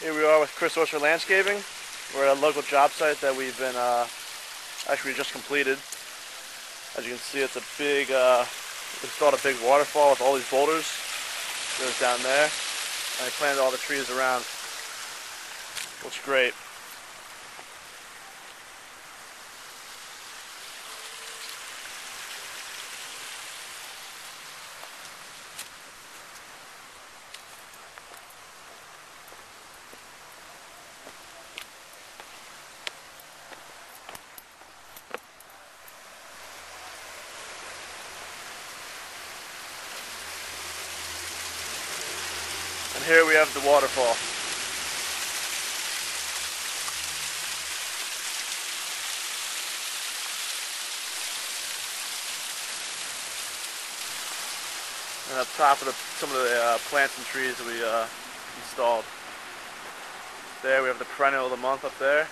Here we are with Chris Orser Landscaping. We're at a local job site that we've been, uh, actually just completed. As you can see, it's a big, uh, we installed a big waterfall with all these boulders. Goes down there. And I planted all the trees around. Looks great. Here we have the waterfall. And up top of the, some of the uh, plants and trees that we uh, installed. There we have the perennial of the month up there.